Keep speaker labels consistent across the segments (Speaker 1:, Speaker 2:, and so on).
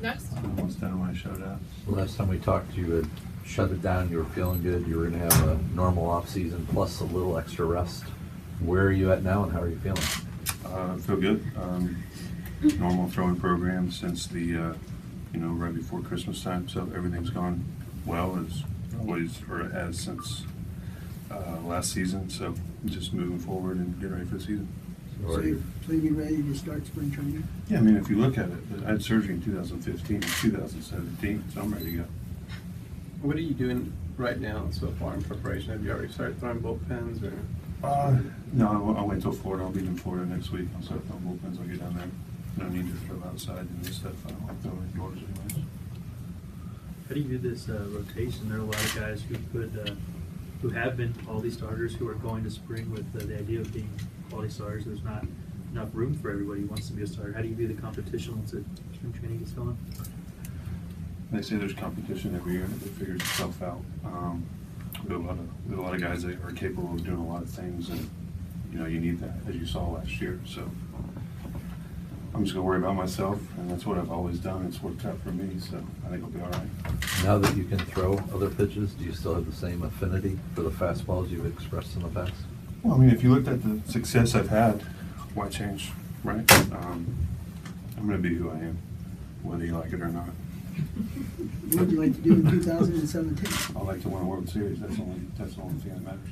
Speaker 1: Next.
Speaker 2: Almost done when I showed up.
Speaker 3: Last time we talked, you had shut it down, you were feeling good, you were gonna have a normal off-season plus a little extra rest. Where are you at now and how are you feeling?
Speaker 2: Uh, I feel good. Um, normal throwing program since the, uh, you know, right before Christmas time, so everything's gone well as always, or as since, uh, last season, so just moving forward and getting ready for the season.
Speaker 3: Or
Speaker 4: So
Speaker 3: are you-
Speaker 4: you, so ready to start spring training?
Speaker 2: Yeah, I mean, if you look at it, I had surgery in two thousand fifteen and two thousand seventeen, so I'm ready to go.
Speaker 5: What are you doing right now so far in preparation? Have you already started throwing bullpens or?
Speaker 2: Uh, no, I'll, I'll wait till Florida. I'll be in Florida next week. I'll start throwing bullpens. I'll get down there. No need to throw outside and this stuff. I don't like throwing indoors anyways.
Speaker 6: How do you do this uh, rotation? There are a lot of guys who could, uh, who have been quality starters who are going to spring with uh, the idea of being quality starters. There's not enough room for everybody who wants to be a starter. How do you view the competition once the spring training gets going?
Speaker 2: They say there's competition every year, it figures itself out. Um, we have a lot of, we have a lot of guys that are capable of doing a lot of things, and, you know, you need that, as you saw last year, so. I'm just gonna worry about myself, and that's what I've always done, it's worked out for me, so I think I'll be all right.
Speaker 3: Now that you can throw other pitches, do you still have the same affinity for the fastballs you've expressed in the past?
Speaker 2: Well, I mean, if you looked at the success I've had, why change, right? Um, I'm gonna be who I am, whether you like it or not.
Speaker 4: What would you like to do in two thousand and seventeen?
Speaker 2: I'd like to win a World Series, that's the only, that's the only thing that matters.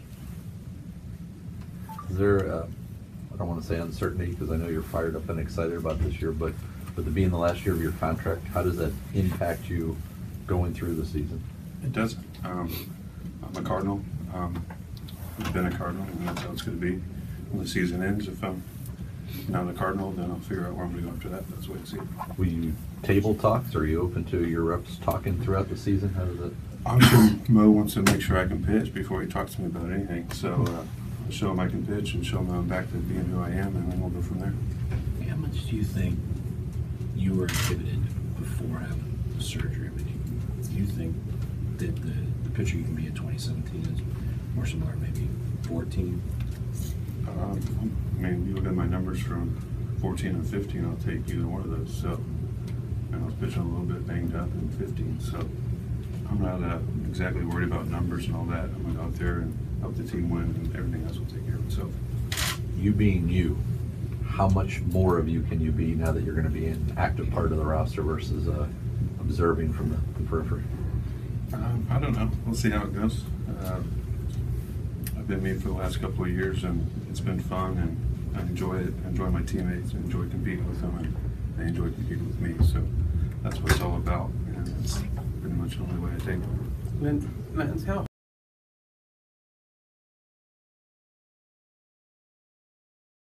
Speaker 3: Is there, uh, I don't wanna say uncertainty, because I know you're fired up and excited about this year, but with it being the last year of your contract, how does that impact you going through the season?
Speaker 2: It doesn't. Um, I'm a Cardinal. Um, I've been a Cardinal, and that's how it's going to be. When the season ends, if I'm not a Cardinal, then I'll figure out where I'm going to go after that. That's the way I see it.
Speaker 3: Will you table talks, are you open to your reps talking throughout the season? How does it?
Speaker 2: I'm sure Mo wants to make sure I can pitch before he talks to me about anything. So uh, I'll show him I can pitch and show him I'm back to being who I am, and then we'll go from there.
Speaker 7: How much do you think you were inhibited before having the surgery? I mean, do you think that the, the pitcher you can be in 2017 is more similar, to maybe 14?
Speaker 2: Um, I mean, you look at my numbers from 14 and 15, I'll take either one of those. So, and I was pitching a little bit banged up in 15, so I'm not uh, exactly worried about numbers and all that. I'm going to go out there and help the team win, and everything else will take care of itself.
Speaker 3: You being you, how much more of you can you be now that you're gonna be an active part of the roster versus, uh, observing from the the periphery?
Speaker 2: Um, I don't know. We'll see how it goes. Um, I've been me for the last couple of years, and it's been fun, and I enjoy it. I enjoy my teammates, I enjoy competing with them, and they enjoy competing with me. So that's what it's all about, and it's pretty much the only way I take it.
Speaker 5: Lynn, Lance, how